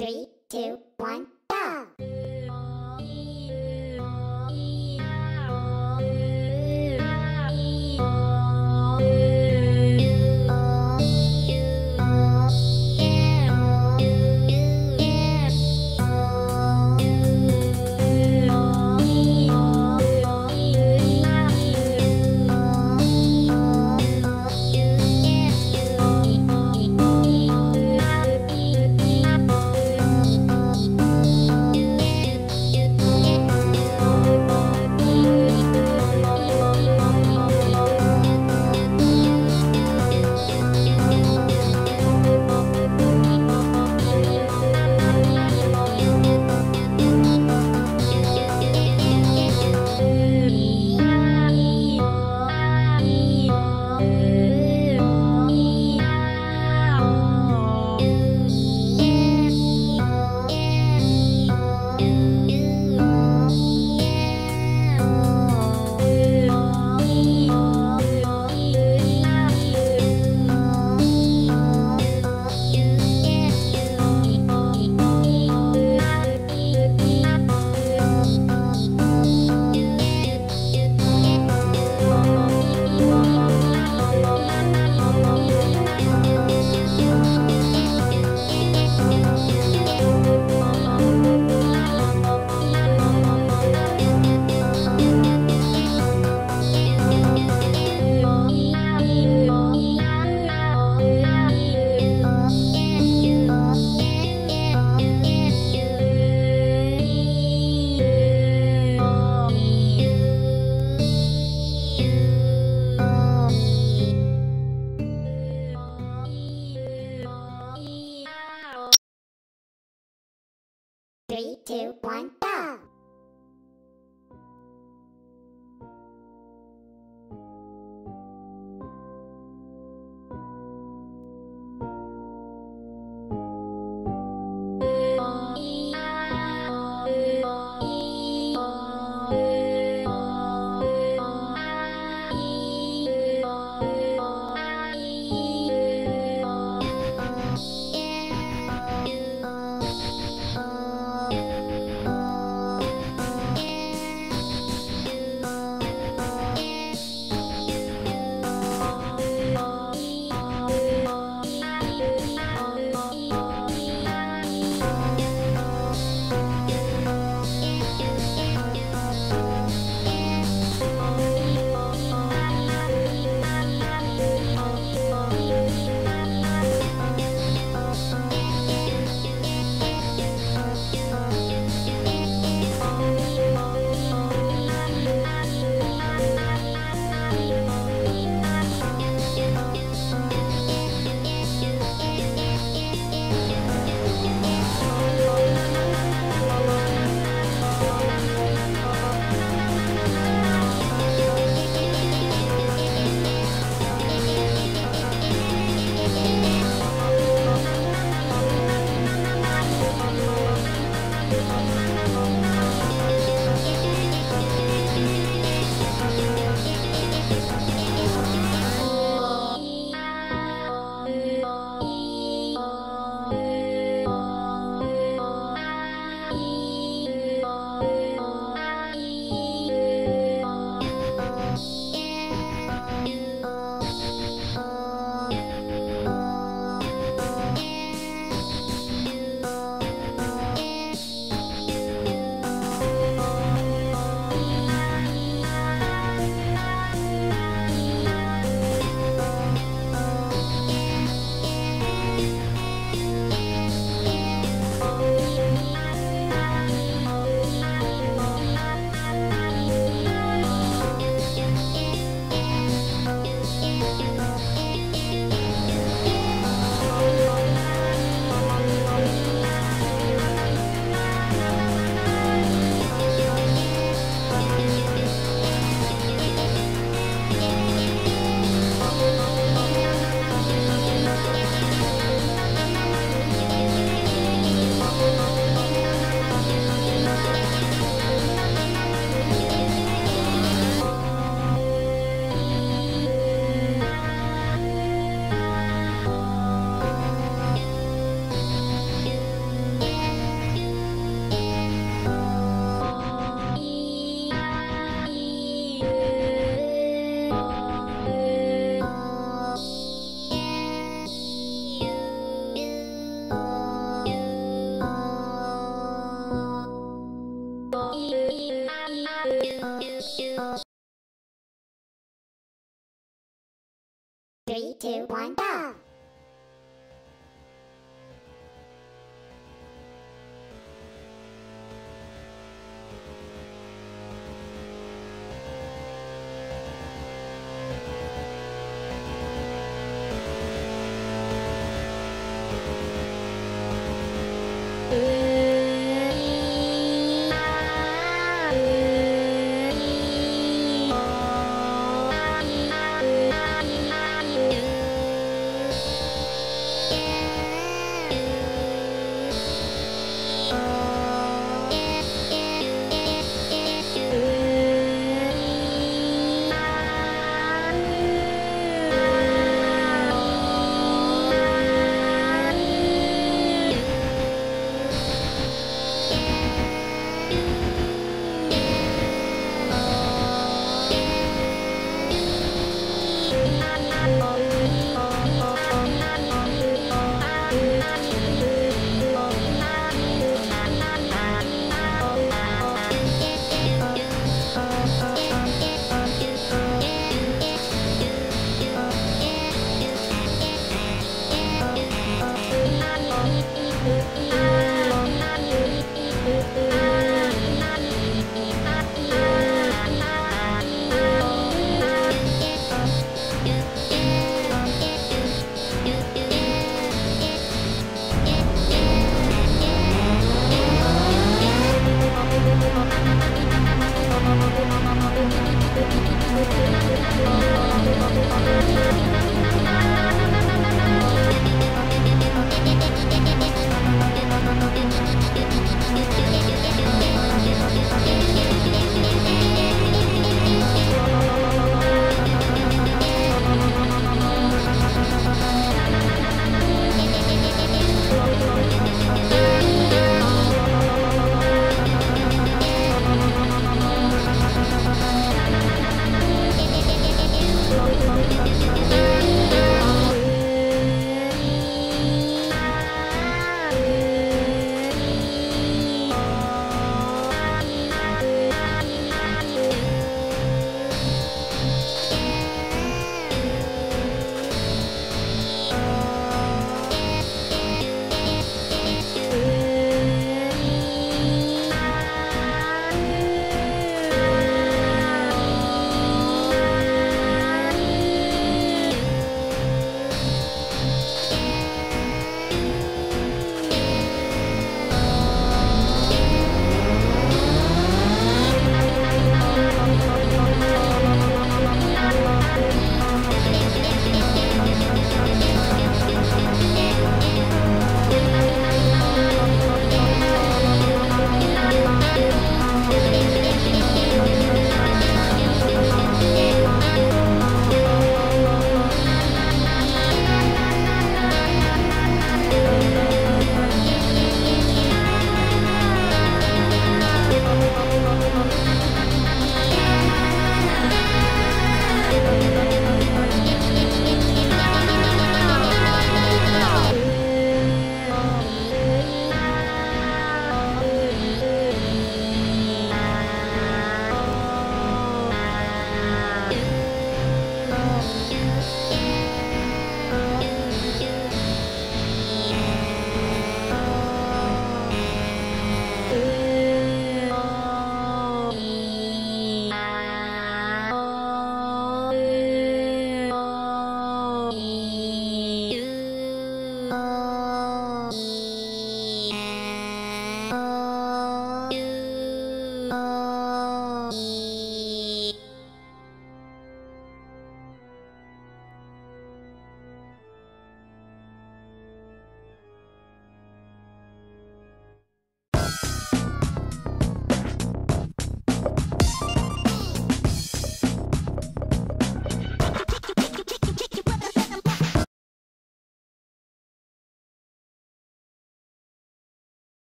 Three, two, one, Thank you.